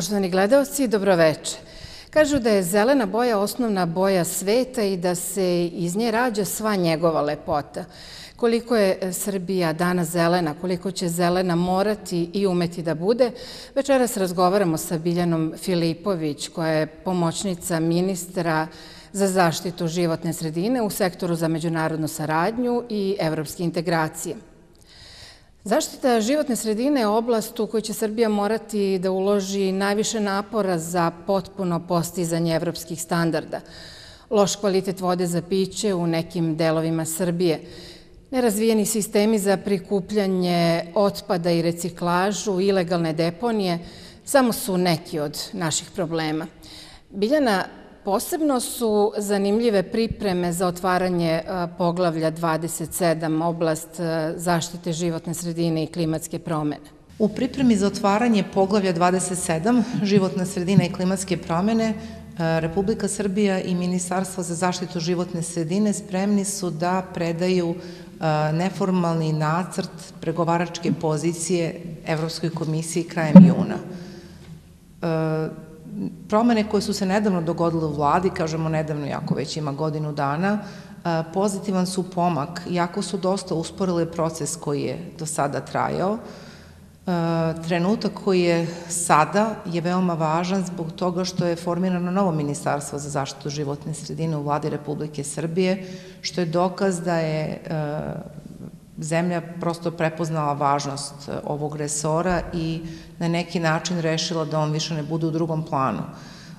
Poštovani gledalci, dobroveče. Kažu da je zelena boja osnovna boja sveta i da se iz nje rađa sva njegova lepota. Koliko je Srbija danas zelena, koliko će zelena morati i umeti da bude, večeras razgovaramo sa Biljanom Filipović, koja je pomoćnica ministra za zaštitu životne sredine u sektoru za međunarodnu saradnju i evropske integracije. Zaštita životne sredine je oblast u kojoj će Srbija morati da uloži najviše napora za potpuno postizanje evropskih standarda. Loš kvalitet vode za piće u nekim delovima Srbije, nerazvijeni sistemi za prikupljanje otpada i reciklažu, ilegalne deponije, samo su neki od naših problema. Biljana, Posebno su zanimljive pripreme za otvaranje poglavlja 27, oblast zaštite životne sredine i klimatske promene. U pripremi za otvaranje poglavlja 27, životna sredina i klimatske promene, Republika Srbija i Ministarstvo za zaštitu životne sredine spremni su da predaju neformalni nacrt pregovaračke pozicije Evropskoj komisiji krajem juna promene koje su se nedavno dogodile u vladi, kažemo nedavno, jako već ima godinu dana, pozitivan su pomak, iako su dosta usporile proces koji je do sada trajao. Trenutak koji je sada je veoma važan zbog toga što je formirano novo ministarstvo za zaštitu životne sredine u vladi Republike Srbije, što je dokaz da je zemlja prosto prepoznala važnost e, ovog resora i na neki način rešila da on više ne bude u drugom planu.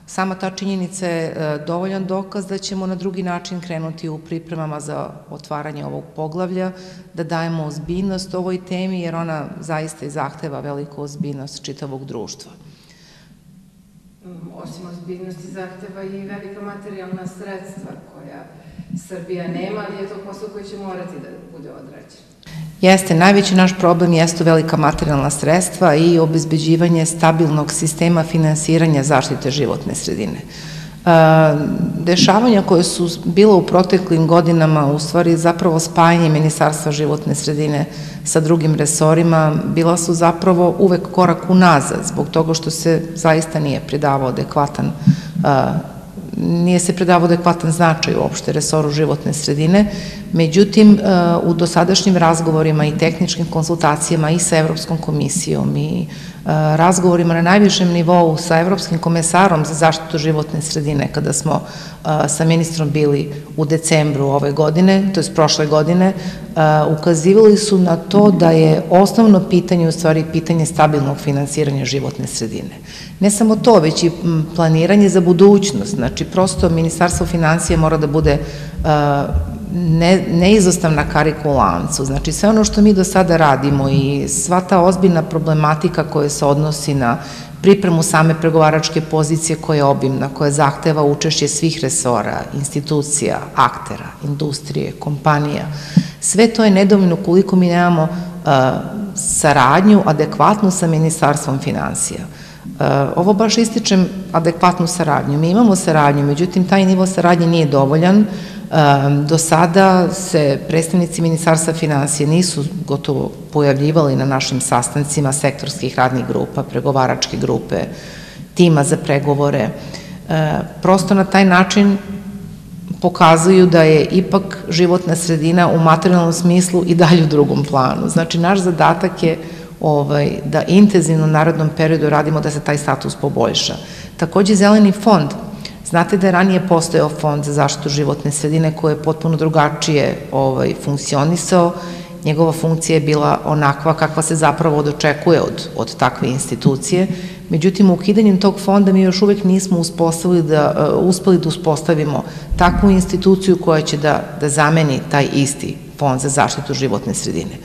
Sama ta činjenica je e, dovoljan dokaz da ćemo na drugi način krenuti u pripremama za otvaranje ovog poglavlja, da dajemo ozbiljnost ovoj temi, jer ona zaista i zahteva veliku ozbiljnost čitavog društva. Osim ozbiljnosti zahteva i velika materijalna sredstva koja Srbija nema, ali je to posao koji će morati da bude odrađen. Jeste, najveći naš problem jeste velika materijalna sredstva i obezbeđivanje stabilnog sistema finansiranja zaštite životne sredine. E, dešavanja koje su bila u proteklim godinama, u stvari zapravo spajanje Ministarstva životne sredine sa drugim resorima, bila su zapravo uvek korak unazad, zbog toga što se zaista nije pridavao adekvatan e, nije se predavao adekvatan značaj uopšte resoru životne sredine, međutim e, u dosadašnjim razgovorima i tehničkim konsultacijama i sa Evropskom komisijom i razgovorima na najvišem nivou sa Evropskim komesarom za zaštitu životne sredine, kada smo e, sa ministrom bili u decembru ove godine, to je prošle godine, e, ukazivali su na to da je osnovno pitanje u stvari pitanje stabilnog finansiranja životne sredine. Ne samo to, već i planiranje za budućnost, znači prosto Ministarstvo financije mora da bude ne, neizostavna karika u lancu. Znači sve ono što mi do sada radimo i sva ta ozbiljna problematika koja se odnosi na pripremu same pregovaračke pozicije koja je obimna, koja zahteva učešće svih resora, institucija, aktera, industrije, kompanija. Sve to je nedovoljno koliko mi nemamo uh, saradnju adekvatnu sa Ministarstvom financija. Uh, ovo baš ističem adekvatnu saradnju. Mi imamo saradnju, međutim taj nivo saradnje nije dovoljan, Do sada se predstavnici Ministarstva financije nisu gotovo pojavljivali na našim sastancima sektorskih radnih grupa, pregovaračke grupe, tima za pregovore. Prosto na taj način pokazuju da je ipak životna sredina u materijalnom smislu i dalje u drugom planu. Znači, naš zadatak je ovaj, da intenzivno u narodnom periodu radimo da se taj status poboljša. Takođe, Zeleni fond Znate da je ranije postojao fond za zaštitu životne sredine koji je potpuno drugačije ovaj, funkcionisao, njegova funkcija je bila onakva kakva se zapravo odočekuje od, od takve institucije, međutim ukidanjem tog fonda mi još uvek nismo uspostavili da, uh, uspeli da uspostavimo takvu instituciju koja će da, da zameni taj isti fond za zaštitu životne sredine.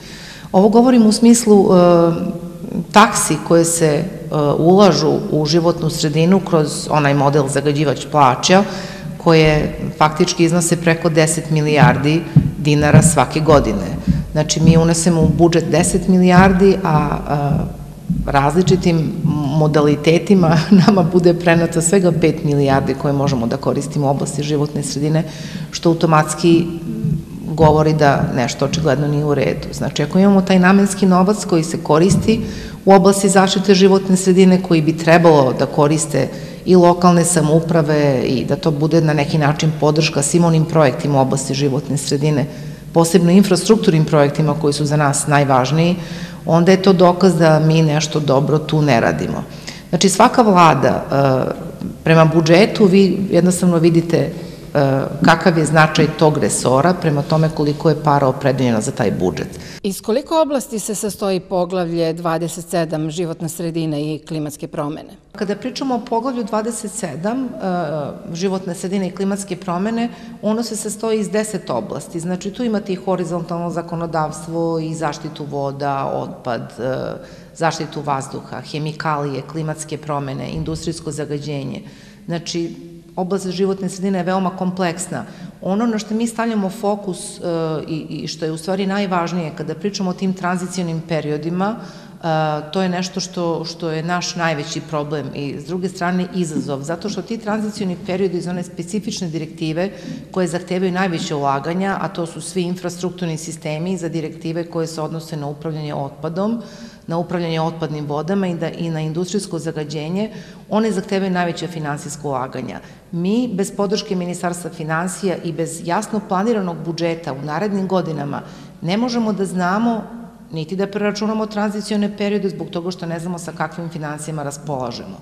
Ovo govorim u smislu uh, taksi koje se ulažu u životnu sredinu kroz onaj model zagađivač plaća, koje faktički iznose preko 10 milijardi dinara svake godine. Znači, mi unesemo u budžet 10 milijardi, a, a različitim modalitetima nama bude prenato svega 5 milijardi koje možemo da koristimo u oblasti životne sredine, što automatski govori da nešto očigledno nije u redu. Znači, ako imamo taj namenski novac koji se koristi u oblasti zaštite životne sredine, koji bi trebalo da koriste i lokalne samouprave i da to bude na neki način podrška svim onim projektima u oblasti životne sredine, posebno infrastrukturnim projektima koji su za nas najvažniji, onda je to dokaz da mi nešto dobro tu ne radimo. Znači svaka vlada e, prema budžetu vi jednostavno vidite kakav je značaj tog resora prema tome koliko je para opredeljeno za taj budžet. Iz koliko oblasti se sastoji poglavlje 27 životna sredina i klimatske promene? Kada pričamo o poglavlju 27 e, životne sredine i klimatske promene, ono se sastoji iz 10 oblasti. Znači tu imate i horizontalno zakonodavstvo i zaštitu voda, otpad, e, zaštitu vazduha, hemikalije, klimatske promene, industrijsko zagađenje. Znači, oblast životne sredine je veoma kompleksna. Ono na što mi stavljamo fokus uh, i, što je u stvari najvažnije kada pričamo o tim tranzicijonim periodima, to je nešto što, što je naš najveći problem i s druge strane izazov, zato što ti tranzicijoni periodi iz one specifične direktive koje zahtevaju najveće ulaganja, a to su svi infrastrukturni sistemi za direktive koje se odnose na upravljanje otpadom, na upravljanje otpadnim vodama i, da, i na industrijsko zagađenje, one zahtevaju najveće finansijsko ulaganja. Mi, bez podrške Ministarstva financija i bez jasno planiranog budžeta u narednim godinama, ne možemo da znamo niti da preračunamo tranzicione periode zbog toga što ne znamo sa kakvim financijama raspolažemo.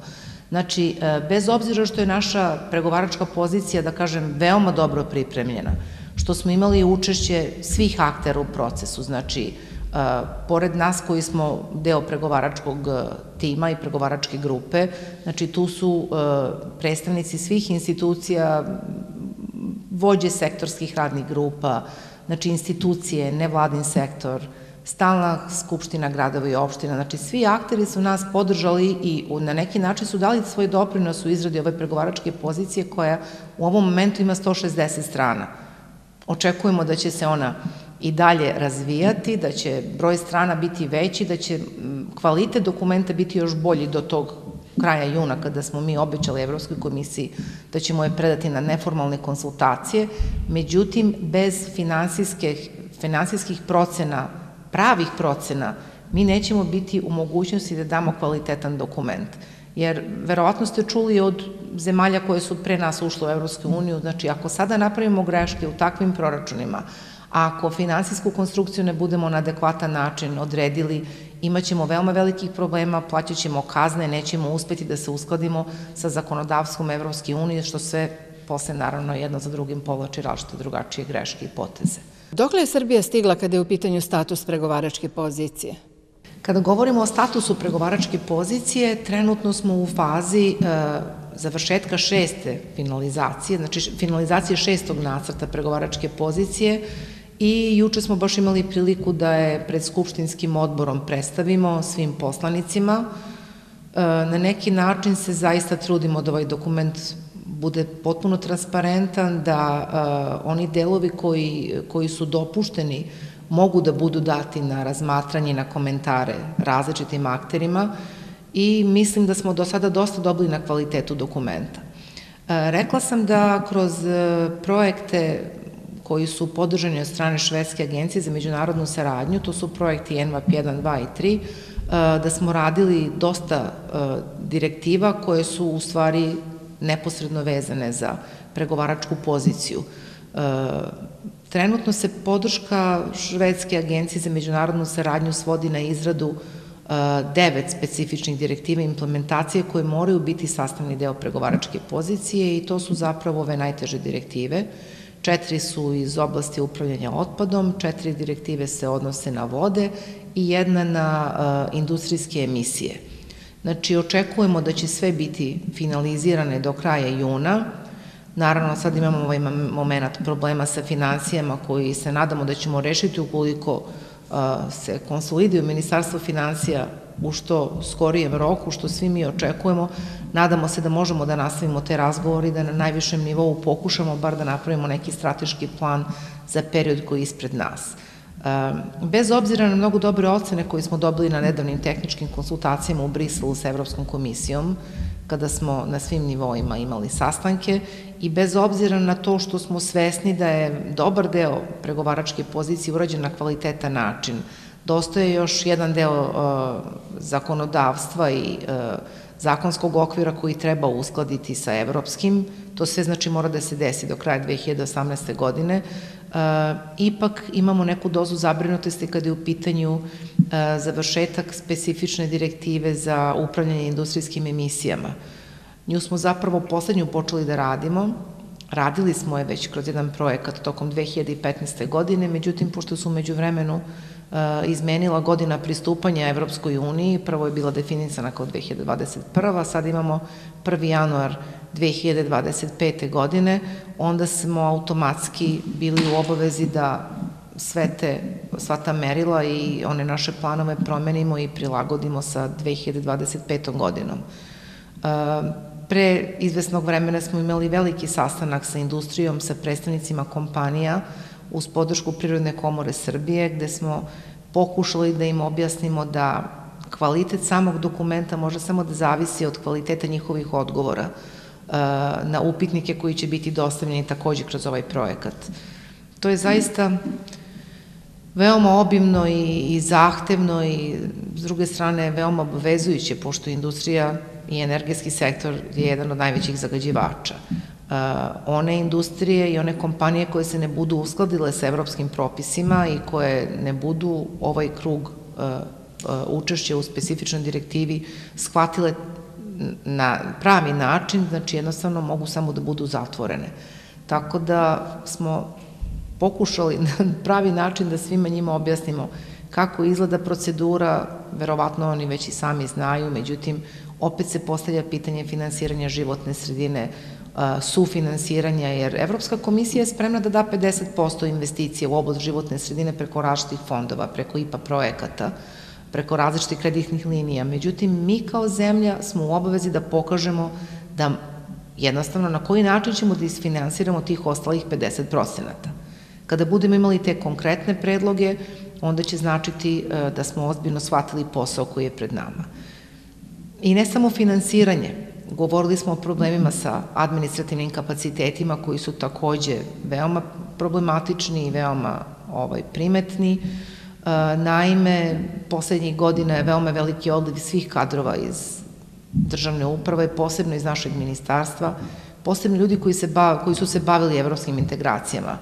Znači, e, bez obzira što je naša pregovaračka pozicija, da kažem, veoma dobro pripremljena, što smo imali učešće svih aktera u procesu, znači, pored nas koji smo deo pregovaračkog e, tima i pregovaračke grupe, znači tu su e, predstavnici svih institucija, vođe sektorskih radnih grupa, znači institucije, nevladin sektor, stalna skupština gradova i opština, znači svi akteri su nas podržali i na neki način su dali svoj doprinos u izradi ove pregovaračke pozicije koja u ovom momentu ima 160 strana. Očekujemo da će se ona i dalje razvijati, da će broj strana biti veći, da će kvalitet dokumenta biti još bolji do tog kraja juna kada smo mi obećali Evropskoj komisiji da ćemo je predati na neformalne konsultacije, međutim bez finansijskih, finansijskih procena, pravih procena, mi nećemo biti u mogućnosti da damo kvalitetan dokument. Jer verovatno ste čuli od zemalja koje su pre nas ušle u Evropsku uniju, znači ako sada napravimo greške u takvim proračunima, Ako finansijsku konstrukciju ne budemo na adekvatan način odredili, imaćemo veoma velikih problema, plaćat ćemo kazne, nećemo uspeti da se uskladimo sa zakonodavstvom Evropske unije, što sve posle naravno jedno za drugim povlači različite drugačije greške i poteze. Dokle je Srbija stigla kada je u pitanju status pregovaračke pozicije? Kada govorimo o statusu pregovaračke pozicije, trenutno smo u fazi e, završetka šeste finalizacije, znači finalizacije šestog nacrta pregovaračke pozicije, I juče smo baš imali priliku da je pred Skupštinskim odborom predstavimo svim poslanicima. E, na neki način se zaista trudimo da ovaj dokument bude potpuno transparentan, da uh, oni delovi koji, koji su dopušteni mogu da budu dati na razmatranje na komentare različitim akterima i mislim da smo do sada dosta dobili na kvalitetu dokumenta. Rekla sam da kroz projekte koji su podržani od strane Švedske agencije za međunarodnu saradnju, to su projekti NVAP 1, 2 i 3, e, da smo radili dosta direktiva koje su u stvari neposredno vezane za pregovaračku poziciju. E, trenutno se podrška Švedske agencije za međunarodnu saradnju svodi na izradu devet specifičnih direktiva implementacije koje moraju biti sastavni deo pregovaračke pozicije i to su zapravo ove najteže direktive. Četiri su iz oblasti upravljanja otpadom, četiri direktive se odnose na vode i jedna na uh, industrijske emisije. Znači, očekujemo da će sve biti finalizirane do kraja juna. Naravno, sad imamo ovaj moment problema sa financijama koji se nadamo da ćemo rešiti ukoliko uh, se konsoliduju Ministarstvo financija u što skorijem roku, što svi mi očekujemo, nadamo se da možemo da nastavimo te razgovori, da na najvišem nivou pokušamo bar da napravimo neki strateški plan za period koji je ispred nas. Ehm, bez obzira na mnogo dobre ocene koje smo dobili na nedavnim tehničkim konsultacijama u Briselu sa Evropskom komisijom, kada smo na svim nivoima imali sastanke i bez obzira na to što smo svesni da je dobar deo pregovaračke pozicije urađen na kvalitetan način, dostoje još jedan deo uh, zakonodavstva i uh, zakonskog okvira koji treba uskladiti sa evropskim, to sve znači mora da se desi do kraja 2018. godine, ipak imamo neku dozu zabrinutosti kada je u pitanju uh, završetak specifične direktive za upravljanje industrijskim emisijama. Nju smo zapravo poslednju počeli da radimo, radili smo je već kroz jedan projekat tokom 2015. godine, međutim, pošto su umeđu vremenu E, izmenila godina pristupanja Evropskoj uniji, prvo je bila definisana kao 2021. sad imamo 1. januar 2025. godine, onda smo automatski bili u obavezi da sve te, sva ta merila i one naše planove promenimo i prilagodimo sa 2025. godinom. E, pre izvesnog vremena smo imali veliki sastanak sa industrijom, sa predstavnicima kompanija, uz podršku Prirodne komore Srbije, gde smo pokušali da im objasnimo da kvalitet samog dokumenta može samo da zavisi od kvaliteta njihovih odgovora uh, na upitnike koji će biti dostavljeni takođe kroz ovaj projekat. To je zaista veoma obimno i, i zahtevno i s druge strane veoma obvezujuće, pošto industrija i energetski sektor je jedan od najvećih zagađivača. Uh, one industrije i one kompanije koje se ne budu uskladile sa evropskim propisima i koje ne budu ovaj krug uh, učešća u specifičnoj direktivi shvatile na pravi način, znači jednostavno mogu samo da budu zatvorene. Tako da smo pokušali na pravi način da svima njima objasnimo kako izgleda procedura, verovatno oni već i sami znaju, međutim, opet se postavlja pitanje finansiranja životne sredine, sufinansiranja, jer Evropska komisija je spremna da da 50% investicije u oblast životne sredine preko različitih fondova, preko IPA projekata, preko različitih kreditnih linija. Međutim, mi kao zemlja smo u obavezi da pokažemo da jednostavno na koji način ćemo da isfinansiramo tih ostalih 50%. Kada budemo imali te konkretne predloge, onda će značiti e, da smo ozbiljno shvatili posao koji je pred nama. I ne samo finansiranje, Govorili smo o problemima sa administrativnim kapacitetima koji su takođe veoma problematični i veoma ovaj, primetni. E, naime, poslednjih godina je veoma veliki odliv svih kadrova iz državne uprave, posebno iz našeg ministarstva, posebno ljudi koji, se bav, koji su se bavili evropskim integracijama.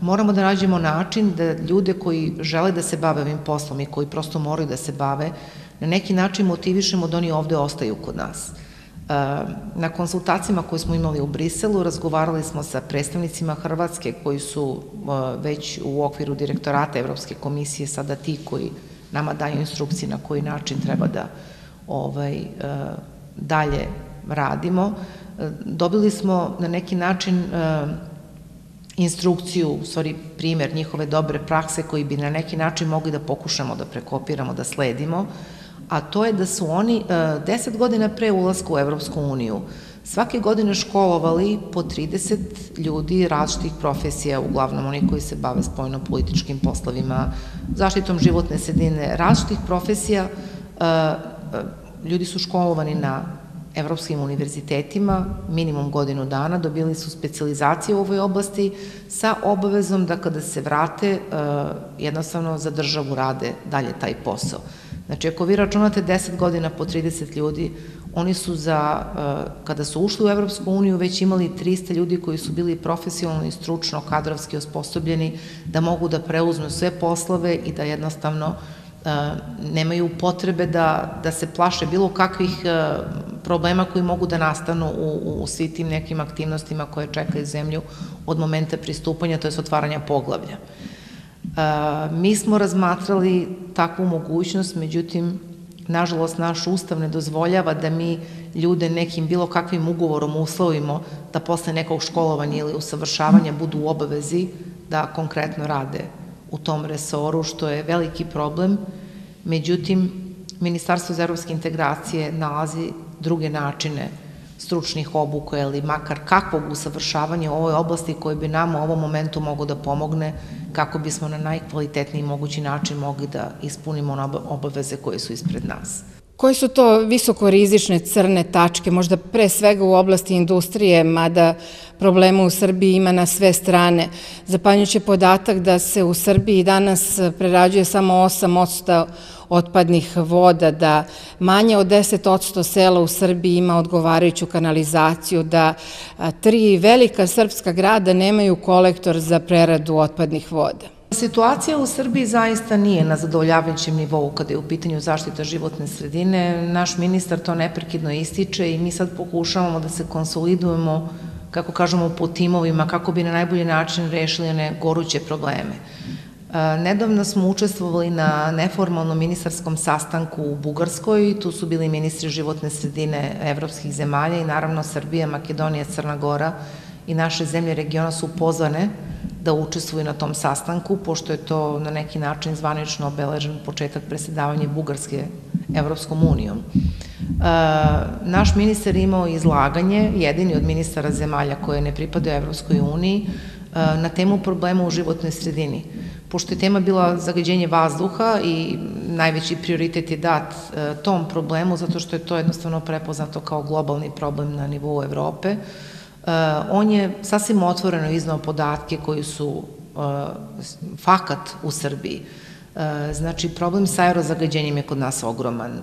Moramo da nađemo način da ljude koji žele da se bave ovim poslom i koji prosto moraju da se bave, na neki način motivišemo da oni ovde ostaju kod nas. Na konsultacijama koje smo imali u Briselu razgovarali smo sa predstavnicima Hrvatske koji su već u okviru direktorata Evropske komisije sada ti koji nama daju instrukcije na koji način treba da ovaj, dalje radimo. Dobili smo na neki način instrukciju, u stvari primer njihove dobre prakse koji bi na neki način mogli da pokušamo da prekopiramo, da sledimo, a to je da su oni e, deset godina pre ulaska u Evropsku uniju svake godine školovali po 30 ljudi različitih profesija, uglavnom oni koji se bave spojno-političkim poslovima, zaštitom životne sredine, različitih profesija, e, e, ljudi su školovani na evropskim univerzitetima, minimum godinu dana, dobili su specializacije u ovoj oblasti sa obavezom da kada se vrate, jednostavno za državu rade dalje taj posao. Znači, ako vi računate 10 godina po 30 ljudi, oni su za, eh, kada su ušli u Evropsku uniju, već imali 300 ljudi koji su bili profesionalno i stručno, kadrovski osposobljeni, da mogu da preuzmu sve poslove i da jednostavno eh, nemaju potrebe da, da se plaše bilo kakvih eh, problema koji mogu da nastanu u, u svi tim nekim aktivnostima koje čekaju zemlju od momenta pristupanja, to je otvaranja poglavlja. Mi smo razmatrali takvu mogućnost, međutim, nažalost, naš ustav ne dozvoljava da mi ljude nekim bilo kakvim ugovorom uslovimo da posle nekog školovanja ili usavršavanja budu u obavezi da konkretno rade u tom resoru, što je veliki problem. Međutim, Ministarstvo za evropske integracije nalazi druge načine stručnih obuka ili makar kakvog usavršavanja u ovoj oblasti koje bi nam u ovom momentu mogo da pomogne kako bismo na najkvalitetniji mogući način mogli da ispunimo obaveze koje su ispred nas. Koje su to visokorizične crne tačke, možda pre svega u oblasti industrije, mada problema u Srbiji ima na sve strane? Zapanjuće podatak da se u Srbiji danas prerađuje samo 8% otpadnih voda, da manje od 10% sela u Srbiji ima odgovarajuću kanalizaciju, da tri velika srpska grada nemaju kolektor za preradu otpadnih voda. Situacija u Srbiji zaista nije na zadovoljavajućem nivou kada je u pitanju zaštita životne sredine. Naš ministar to neprekidno ističe i mi sad pokušavamo da se konsolidujemo, kako kažemo, po timovima, kako bi na najbolji način rešili one goruće probleme. Nedavno smo učestvovali na neformalnom ministarskom sastanku u Bugarskoj, tu su bili ministri životne sredine evropskih zemalja i naravno Srbija, Makedonija, Crna Gora i naše zemlje regiona su pozvane da učestvuju na tom sastanku, pošto je to na neki način zvanično obeležen početak presedavanja Bugarske Evropskom unijom. E, naš ministar imao izlaganje, jedini od ministara zemalja koje ne pripadaju Evropskoj uniji, e, na temu problema u životnoj sredini. Pošto je tema bila zagađenje vazduha i najveći prioritet je dat e, tom problemu, zato što je to jednostavno prepoznato kao globalni problem na nivou Evrope, Eh, on je sasvim otvoreno iznao podatke koji su eh, fakat u Srbiji. Eh, znači, problem sa aerozagađenjem je kod nas ogroman.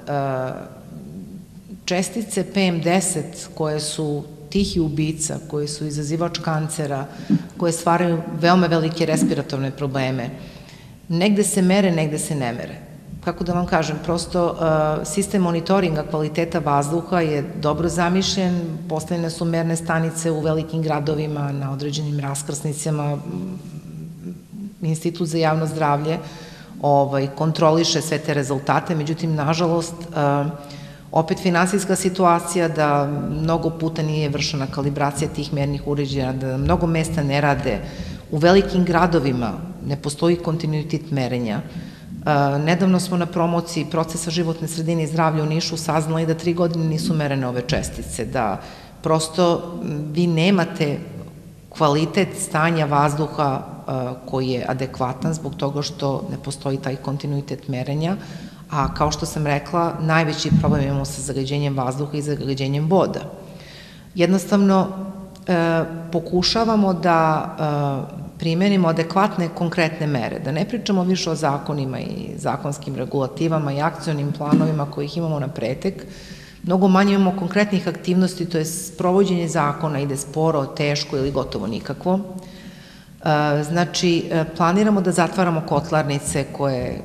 Čestice PM10 koje su tihi ubica, koje su izazivač kancera, koje stvaraju veoma velike respiratorne probleme, negde se mere, negde se ne mere kako da vam kažem, prosto uh, sistem monitoringa kvaliteta vazduha je dobro zamišljen, postavljene su merne stanice u velikim gradovima, na određenim raskrsnicama, Institut za javno zdravlje ovaj, kontroliše sve te rezultate, međutim, nažalost, uh, opet finansijska situacija da mnogo puta nije vršena kalibracija tih mernih uređaja, da mnogo mesta ne rade, u velikim gradovima ne postoji kontinuitet merenja, Nedavno smo na promociji procesa životne sredine i zdravlja u Nišu saznali da tri godine nisu merene ove čestice, da prosto vi nemate kvalitet stanja vazduha koji je adekvatan zbog toga što ne postoji taj kontinuitet merenja, a kao što sam rekla, najveći problem imamo sa zagađenjem vazduha i zagađenjem voda. Jednostavno, e, pokušavamo da e, primenimo adekvatne konkretne mere, da ne pričamo više o zakonima i zakonskim regulativama i akcionim planovima kojih imamo na pretek, mnogo manje imamo konkretnih aktivnosti, to je sprovođenje zakona ide sporo, teško ili gotovo nikakvo. E, znači, e, planiramo da zatvaramo kotlarnice koje e,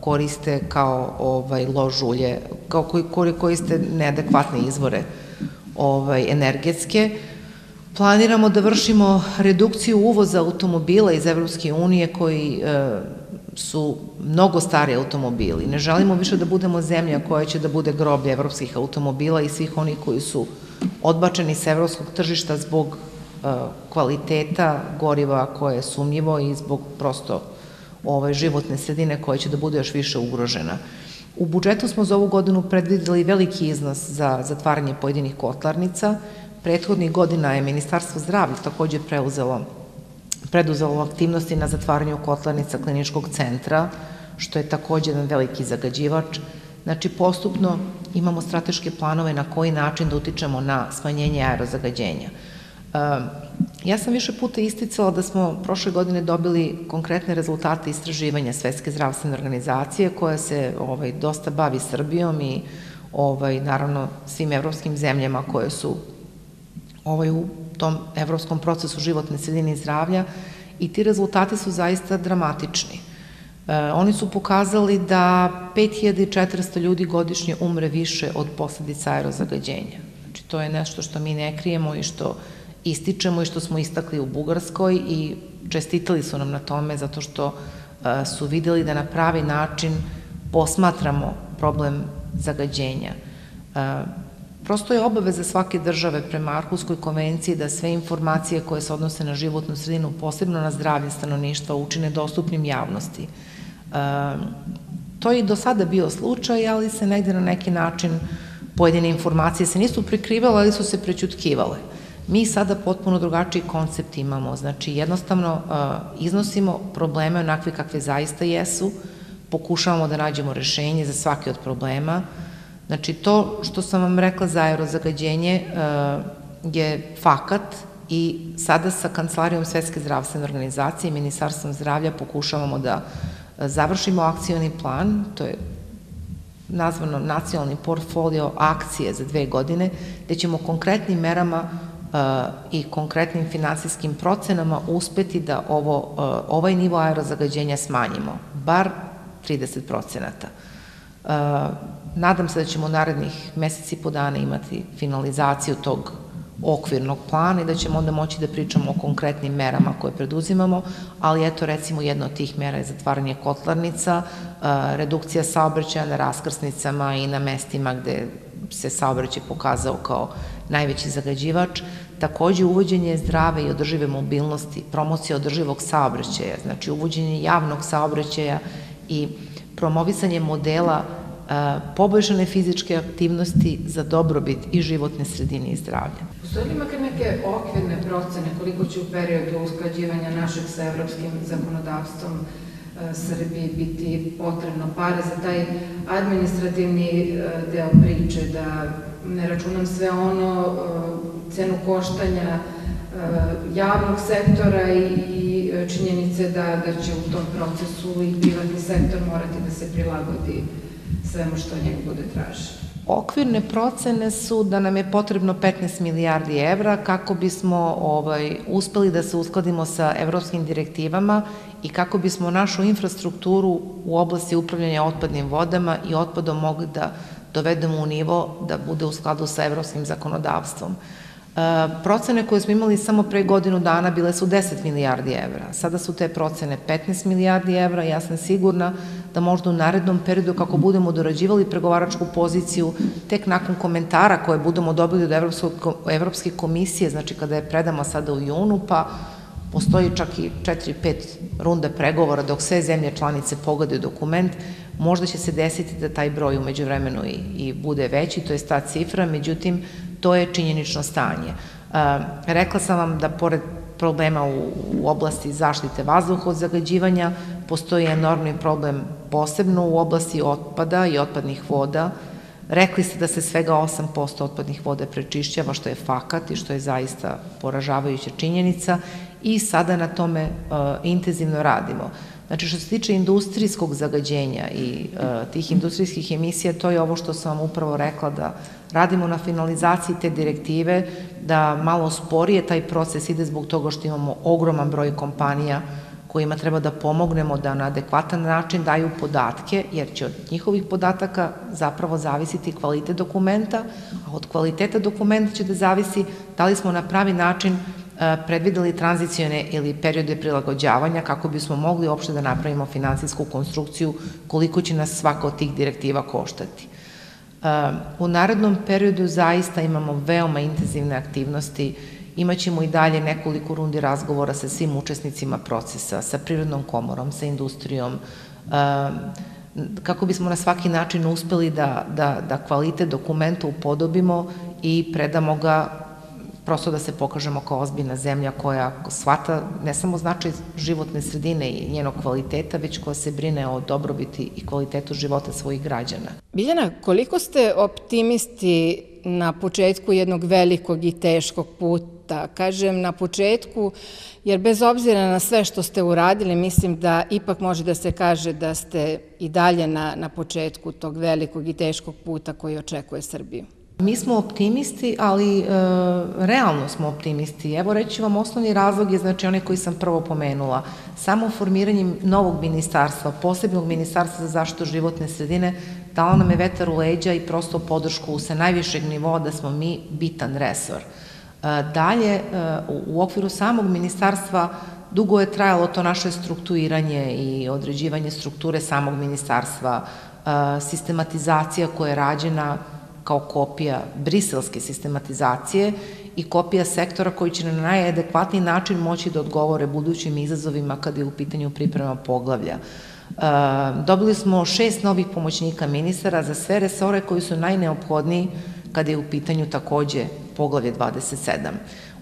koriste kao ovaj, lož ulje, kao koji koriste neadekvatne izvore ovaj, energetske, Planiramo da vršimo redukciju uvoza automobila iz Evropske unije koji e, su mnogo stari automobili. Ne želimo više da budemo zemlja koja će da bude groblje evropskih automobila i svih onih koji su odbačeni sa evropskog tržišta zbog e, kvaliteta goriva koje je sumnjivo i zbog prosto ove životne sredine koja će da bude još više ugrožena. U budžetu smo za ovu godinu predvideli veliki iznos za zatvaranje pojedinih kotlarnica, Prethodnih godina je Ministarstvo zdravlja takođe preuzelo preduzelo aktivnosti na zatvaranju kotlarnica kliničkog centra, što je takođe jedan veliki zagađivač. Znači, postupno imamo strateške planove na koji način da utičemo na smanjenje aerozagađenja. Ehm, ja sam više puta isticala da smo prošle godine dobili konkretne rezultate istraživanja Svetske zdravstvene organizacije koja se ovaj, dosta bavi Srbijom i ovaj, naravno svim evropskim zemljama koje su ovaj, u tom evropskom procesu životne sredine i zdravlja i ti rezultati su zaista dramatični. E, oni su pokazali da 5400 ljudi godišnje umre više od posledica aerozagađenja. Znači, to je nešto što mi ne krijemo i što ističemo i što smo istakli u Bugarskoj i čestitali su nam na tome zato što e, su videli da na pravi način posmatramo problem zagađenja. E, Prosto je obaveza svake države prema Arhuskoj konvenciji da sve informacije koje se odnose na životnu sredinu, posebno na zdravlje stanovništva, učine dostupnim javnosti. To je i do sada bio slučaj, ali se negde na neki način pojedine informacije se nisu prikrivale, ali su se prećutkivale. Mi sada potpuno drugačiji koncept imamo, znači jednostavno uh, iznosimo probleme onakve kakve zaista jesu, pokušavamo da nađemo rešenje za svaki od problema, Znači, to što sam vam rekla za aerozagađenje e, je fakat i sada sa Kancelarijom Svetske zdravstvene organizacije i Ministarstvom zdravlja pokušavamo da e, završimo akcijoni plan, to je nazvano nacionalni portfolio akcije za dve godine, gde ćemo konkretnim merama i konkretnim finansijskim procenama uspeti da ovo, ovaj nivo aerozagađenja smanjimo, bar 30 procenata. Nadam se da ćemo narednih meseci po dana imati finalizaciju tog okvirnog plana i da ćemo onda moći da pričamo o konkretnim merama koje preduzimamo, ali eto recimo jedna od tih mera je zatvaranje kotlarnica, redukcija saobraćaja na raskrsnicama i na mestima gde se saobraćaj pokazao kao najveći zagađivač, takođe uvođenje zdrave i održive mobilnosti, promocija održivog saobraćaja, znači uvođenje javnog saobraćaja i promovisanje modela poboljšane fizičke aktivnosti za dobrobit i životne sredine i zdravlja. Postoji li makar neke okvirne procene koliko će u periodu usklađivanja našeg sa evropskim zakonodavstvom Srbiji biti potrebno para za taj administrativni deo priče, da ne računam sve ono, cenu koštanja javnog sektora i činjenice da, da će u tom procesu i privatni sektor morati da se prilagodi svemu što njeg bude traženo. Okvirne procene su da nam je potrebno 15 milijardi evra kako bismo ovaj, uspeli da se uskladimo sa evropskim direktivama i kako bismo našu infrastrukturu u oblasti upravljanja otpadnim vodama i otpadom mogli da dovedemo u nivo da bude u skladu sa evropskim zakonodavstvom. E, procene koje smo imali samo pre godinu dana bile su 10 milijardi evra. Sada su te procene 15 milijardi evra. Ja sam sigurna da možda u narednom periodu kako budemo dorađivali pregovaračku poziciju tek nakon komentara koje budemo dobili od Evropske komisije, znači kada je predamo sada u junu, pa postoji čak i 4-5 runde pregovora dok sve zemlje članice pogledaju dokument, možda će se desiti da taj broj umeđu vremenu i, i bude veći, to je ta cifra, međutim, to je činjenično stanje. E, rekla sam vam da pored problema u, u oblasti zaštite vazduha od zagađivanja, postoji enormni problem posebno u oblasti otpada i otpadnih voda. Rekli ste da se svega 8% otpadnih voda prečišćava, što je fakat i što je zaista poražavajuća činjenica i sada na tome uh, intenzivno radimo. Znači, što se tiče industrijskog zagađenja i uh, tih industrijskih emisija, to je ovo što sam vam upravo rekla, da radimo na finalizaciji te direktive, da malo sporije taj proces ide zbog toga što imamo ogroman broj kompanija kojima treba da pomognemo da na adekvatan način daju podatke, jer će od njihovih podataka zapravo zavisiti kvalitet dokumenta, a od kvaliteta dokumenta će da zavisi da li smo na pravi način e, predvideli tranzicione ili periode prilagođavanja kako bismo mogli uopšte da napravimo finansijsku konstrukciju koliko će nas svaka od tih direktiva koštati. E, u narednom periodu zaista imamo veoma intenzivne aktivnosti Imaćemo i dalje nekoliko rundi razgovora sa svim učesnicima procesa, sa Prirodnom komorom, sa industrijom, kako bismo na svaki način uspeli da, da, da kvalitet dokumenta upodobimo i predamo ga prosto da se pokažemo kao ozbiljna zemlja koja shvata ne samo značaj životne sredine i njenog kvaliteta, već koja se brine o dobrobiti i kvalitetu života svojih građana. Biljana, koliko ste optimisti na početku jednog velikog i teškog puta. Kažem na početku, jer bez obzira na sve što ste uradili, mislim da ipak može da se kaže da ste i dalje na, na početku tog velikog i teškog puta koji očekuje Srbiju. Mi smo optimisti, ali e, realno smo optimisti. Evo reći vam, osnovni razlog je znači onaj koji sam prvo pomenula. Samo formiranjem novog ministarstva, posebnog ministarstva za zaštitu životne sredine, dala nam je vetar u leđa i prosto podršku sa najvišeg nivoa da smo mi bitan resor. E, dalje, e, u okviru samog ministarstva dugo je trajalo to naše strukturiranje i određivanje strukture samog ministarstva, e, sistematizacija koja je rađena kao kopija briselske sistematizacije i kopija sektora koji će na najadekvatniji način moći da odgovore budućim izazovima kada je u pitanju priprema poglavlja. Dobili smo šest novih pomoćnika ministara za sve resore koji su najneophodniji kada je u pitanju takođe poglavlje 27.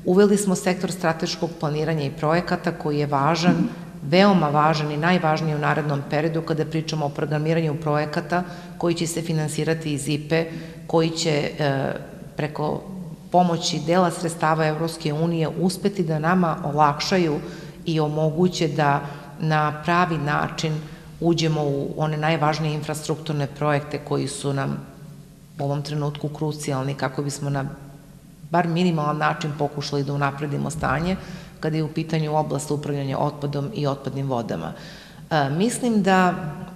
Uveli smo sektor strateškog planiranja i projekata koji je važan veoma važan i najvažniji u narednom periodu kada pričamo o programiranju projekata koji će se finansirati iz IPE, koji će e, preko pomoći dela sredstava Evropske unije uspeti da nama olakšaju i omoguće da na pravi način uđemo u one najvažnije infrastrukturne projekte koji su nam u ovom trenutku krucijalni kako bismo na bar minimalan način pokušali da unapredimo stanje kada je u pitanju oblast upravljanja otpadom i otpadnim vodama. E, mislim da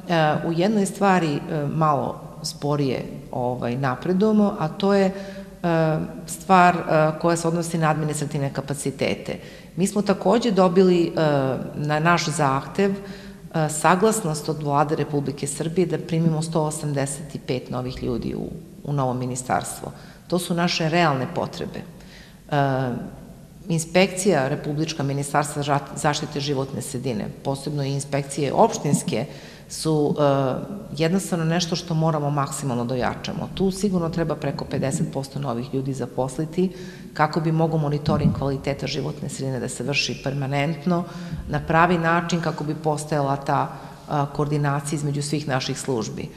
e, u jednoj stvari e, malo sporije ovaj, napredujemo, a to je stvar koja se odnosi na administrativne kapacitete. Mi smo takođe dobili na naš zahtev saglasnost od vlade Republike Srbije da primimo 185 novih ljudi u, u novo ministarstvo. To su naše realne potrebe inspekcija Republička ministarstva zaštite životne sredine, posebno i inspekcije opštinske, su uh, jednostavno nešto što moramo maksimalno dojačamo. Tu sigurno treba preko 50% novih ljudi zaposliti kako bi mogo monitoring kvaliteta životne sredine da se vrši permanentno, na pravi način kako bi postojala ta uh, koordinacija između svih naših službi.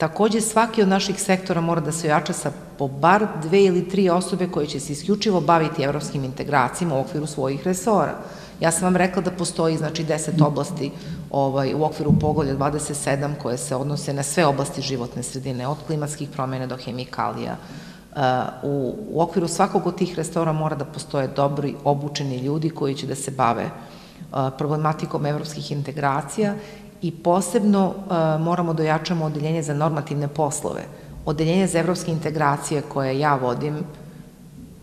Takođe, svaki od naših sektora mora da se ojača sa po bar dve ili tri osobe koje će se isključivo baviti evropskim integracijama u okviru svojih resora. Ja sam vam rekla da postoji znači 10 oblasti ovaj, u okviru poglavlja 27 koje se odnose na sve oblasti životne sredine, od klimatskih promjena do hemikalija. Uh, u, u okviru svakog od tih restora mora da postoje dobri, obučeni ljudi koji će da se bave uh, problematikom evropskih integracija i posebno uh, moramo da ojačamo odeljenje za normativne poslove. Odeljenje za evropske integracije koje ja vodim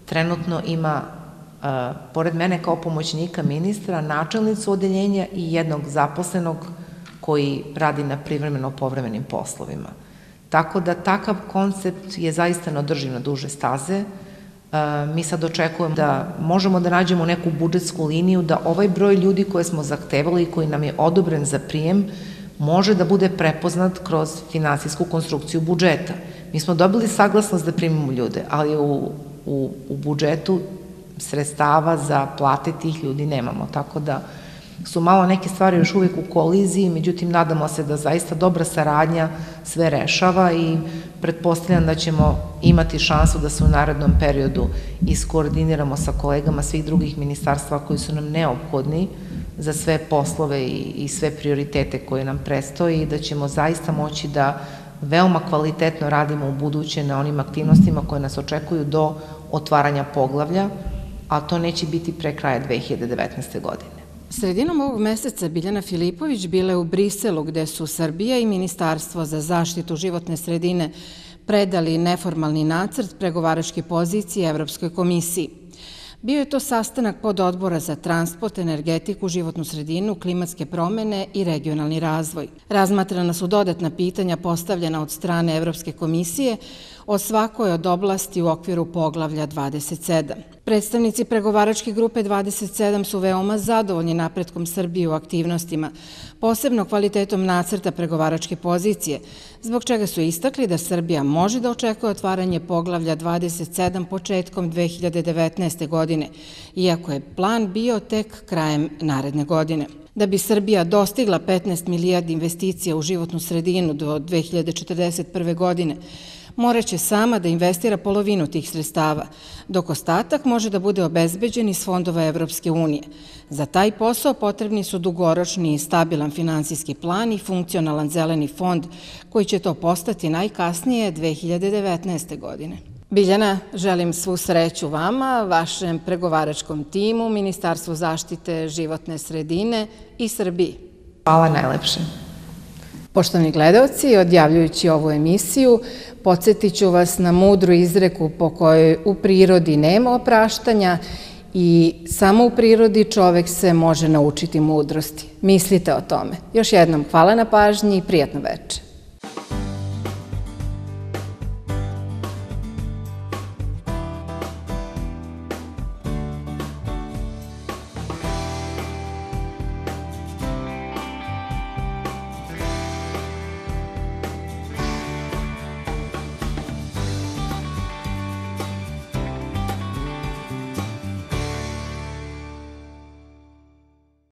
trenutno ima uh, pored mene kao pomoćnika ministra, načelnicu odeljenja i jednog zaposlenog koji radi na privremeno povremenim poslovima. Tako da takav koncept je zaista neodrživ na duže staze, mi sad očekujemo da možemo da nađemo neku budžetsku liniju, da ovaj broj ljudi koje smo zahtevali i koji nam je odobren za prijem, može da bude prepoznat kroz finansijsku konstrukciju budžeta. Mi smo dobili saglasnost da primimo ljude, ali u, u, u budžetu sredstava za plate tih ljudi nemamo, tako da su malo neke stvari još uvijek u koliziji, međutim nadamo se da zaista dobra saradnja sve rešava i pretpostavljam da ćemo imati šansu da se u narednom periodu iskoordiniramo sa kolegama svih drugih ministarstva koji su nam neophodni za sve poslove i, i sve prioritete koje nam prestoji i da ćemo zaista moći da veoma kvalitetno radimo u buduće na onim aktivnostima koje nas očekuju do otvaranja poglavlja, a to neće biti pre kraja 2019. godine. Sredinom ovog meseca Biljana Filipović bila je u Briselu gde su Srbija i Ministarstvo za zaštitu životne sredine predali neformalni nacrt pregovaračke pozicije Evropskoj komisiji. Bio je to sastanak pod odbora za transport, energetiku, životnu sredinu, klimatske promene i regionalni razvoj. Razmatrana su dodatna pitanja postavljena od strane Evropske komisije o svakoj od oblasti u okviru poglavlja 27. Predstavnici pregovaračke grupe 27 su veoma zadovoljni napretkom Srbije u aktivnostima, posebno kvalitetom nacrta pregovaračke pozicije, zbog čega su istakli da Srbija može da očekuje otvaranje poglavlja 27 početkom 2019. godine, iako je plan bio tek krajem naredne godine. Da bi Srbija dostigla 15 milijardi investicija u životnu sredinu do 2041. godine, moraće sama da investira polovinu tih sredstava, dok ostatak može da bude obezbeđen iz fondova Evropske unije. Za taj posao potrebni su dugoročni i stabilan finansijski plan i funkcionalan zeleni fond koji će to postati najkasnije 2019. godine. Biljana, želim svu sreću vama, vašem pregovaračkom timu, Ministarstvu zaštite životne sredine i Srbiji. Hvala najlepše. Poštovni gledalci, odjavljujući ovu emisiju, podsjetit ću vas na mudru izreku po kojoj u prirodi nema opraštanja i samo u prirodi čovek se može naučiti mudrosti. Mislite o tome. Još jednom hvala na pažnji i prijatno večer.